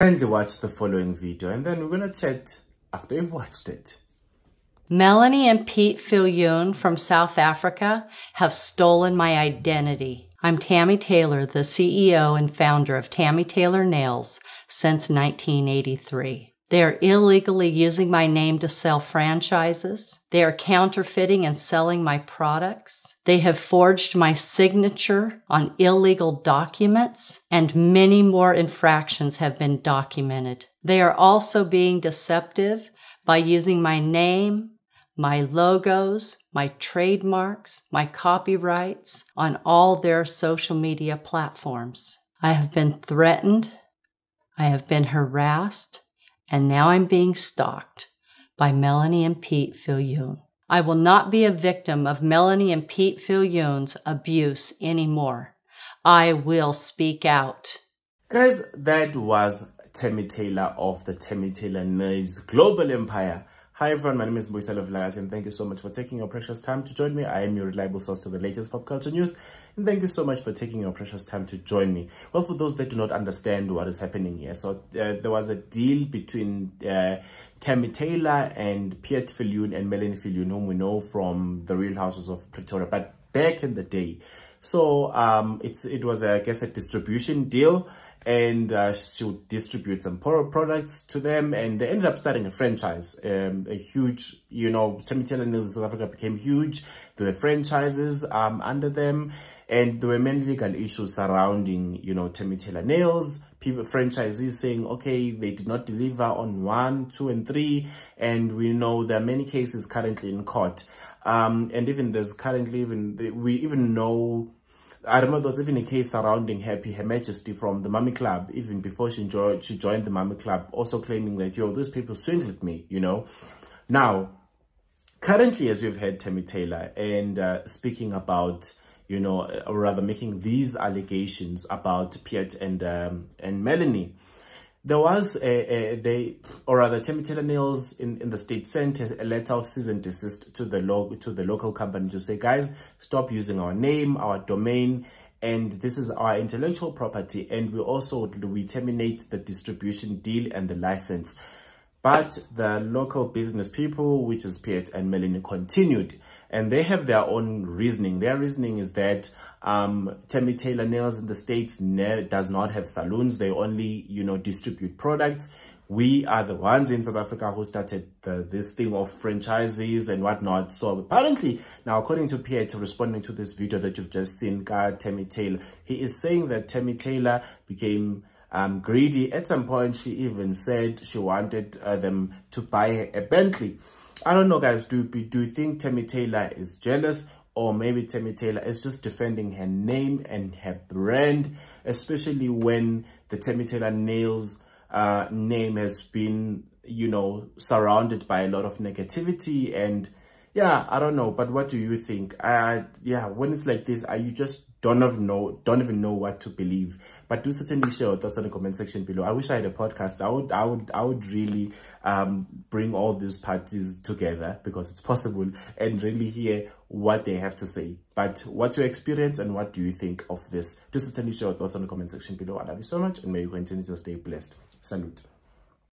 Kindly watch the following video and then we're going to chat after you've watched it. Melanie and Peet Viljoen from South Africa have stolen my identity. I'm Tammy Taylor, the CEO and founder of Tammy Taylor Nails since 1983. They are illegally using my name to sell franchises. They are counterfeiting and selling my products. They have forged my signature on illegal documents and many more infractions have been documented. They are also being deceptive by using my name, my logos, my trademarks, my copyrights on all their social media platforms. I have been threatened. I have been harassed and now I'm being stalked by Melanie and Peet Viljoen. I will not be a victim of Melanie and Peet Viljoen's abuse anymore. I will speak out. Guys, that was Tammy Taylor of the Tammy Taylor Nails Global Empire. Hi everyone, my name is Mbuyiselo Vilakazi and thank you so much for taking your precious time to join me. I am your reliable source to the latest pop culture news and thank you so much for taking your precious time to join me. Well, for those that do not understand what is happening here, so uh, there was a deal between uh, Tammy Taylor and Peet Viljoen and Melanie Viljoen, whom we know from the Real Houses of Pretoria, but back in the day. So um, it's it was, I guess, a distribution deal and uh, she would distribute some products to them and they ended up starting a franchise um, a huge you know nails in south africa became huge. There were franchises um, under them and there were many legal issues surrounding you know taylor nails. People franchisees saying okay they did not deliver on one two and three and we know there are many cases currently in court. Um, and even there's currently even we even know I remember there was even a case surrounding Happy, Her Majesty from the Mummy Club, even before she joined, she joined the Mummy Club, also claiming that, yo, those people swindled me, you know. Now, currently, as you've heard Tammy Taylor, and uh, speaking about, you know, or rather making these allegations about Peet and, um, and Melanie, there was a, a they or rather Tammy Taylor Nails in, in the state sent a letter of cease and desist to the log to the local company to say, guys, stop using our name, our domain, and this is our intellectual property, and we also we terminate the distribution deal and the license. But the local business people, which is Peet and Melanie, continued and they have their own reasoning. Their reasoning is that um, Tammy Taylor Nails in the States does not have saloons. They only, you know, distribute products. We are the ones in South Africa who started the, this thing of franchises and whatnot. So apparently, now according to Peet, responding to this video that you've just seen, God, Tammy Taylor, he is saying that Tammy Taylor became um, greedy. At some point, she even said she wanted uh, them to buy a Bentley. I don't know, guys. Do, do you think Tammy Taylor is jealous? Or maybe Tammy Taylor is just defending her name and her brand, especially when the Tammy Taylor Nails uh, name has been, you know, surrounded by a lot of negativity and yeah, I don't know. But what do you think? I, yeah, when it's like this, are you just don't even know don't even know what to believe. But do certainly share your thoughts in the comment section below. I wish i had a podcast. I would i would i would really um bring all these parties together because it's possible and really hear what they have to say. But what's your experience and what do you think of this? Do certainly share your thoughts in the comment section below. I love you so much and may you continue to stay blessed. Salute